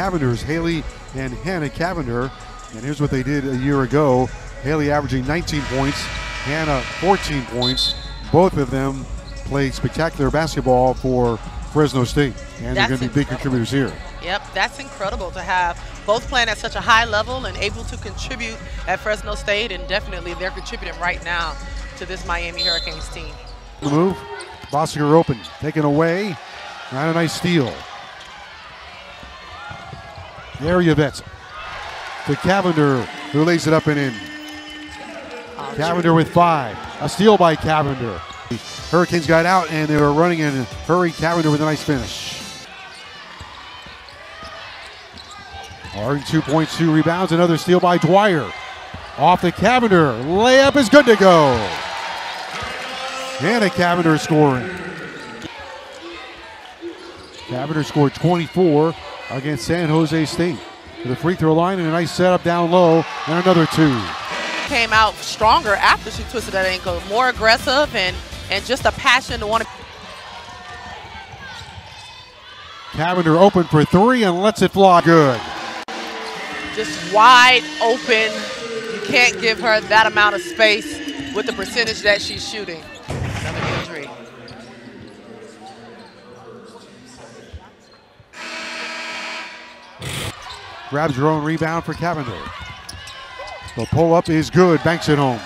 Cavinders, Haley and Hanna Cavinder. And here's what they did a year ago. Haley averaging 19 points, Hanna 14 points. Both of them played spectacular basketball for Fresno State. And they're going to be big incredible. contributors here. Yep, that's incredible to have both playing at such a high level and able to contribute at Fresno State, and definitely they're contributing right now to this Miami Hurricanes team. The move. Bossinger open. Taken away. And a nice steal. Yevets to Cavinder, who lays it up and in. Cavinder with five. A steal by Cavinder. Hurricanes got out and they were running in. Hurry Cavinder with a nice finish. Harden two points, two rebounds, another steal by Dwyer. Off the Cavinder. Layup is good to go. Hanna Cavinder scoring. Cavinder scored 24 against San Jose State. To the free throw line and a nice setup down low and another two. Came out stronger after she twisted that ankle, more aggressive and and just a passion to want to. Cavinder open for three and lets it fly. Good. just wide open. You can't give her that amount of space with the percentage that she's shooting. Another injury. Grabs her own rebound for Cavinder. The pull up is good. Banks it home.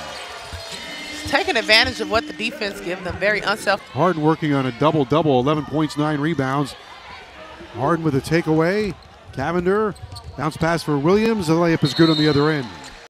Taking advantage of what the defense gives them. Very unself. Harden working on a double double 11 points, 9 rebounds. Harden with a takeaway. Cavinder bounce pass for Williams. The layup is good on the other end.